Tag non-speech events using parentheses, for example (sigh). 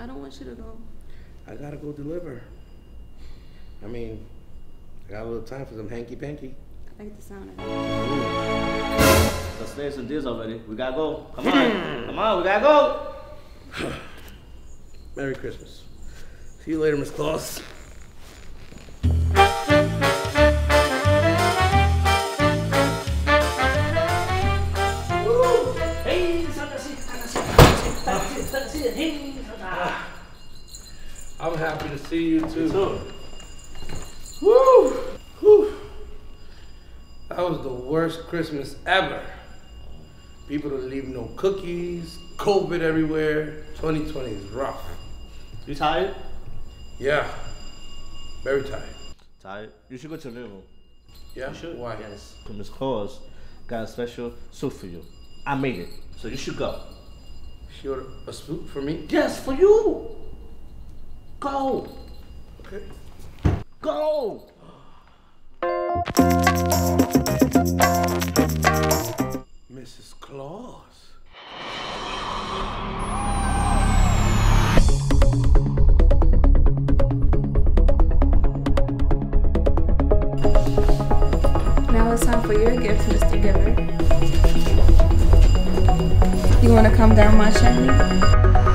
I don't want you to go. I gotta go deliver. I mean, I got a little time for some hanky panky. I like the sound of it. The slaves and deals already. We gotta go. Come on. Hmm. Come on, we gotta go. (sighs) Merry Christmas. See you later, Miss Claus. I'm happy to see you too. Woo! Whew. That was the worst Christmas ever. People don't leave no cookies, COVID everywhere. 2020 is rough. You tired? Yeah. Very tired. Tired? You should go to the room. Yeah? You should. Why? Yes. Miss Claus got a special suit for you. I made it. So you should go. She ordered a suit for me? Yes, for you. Go. Okay. Go. Mrs. Claus. Now it's time for your gift, Mr. Giver. You want to come down my chimney?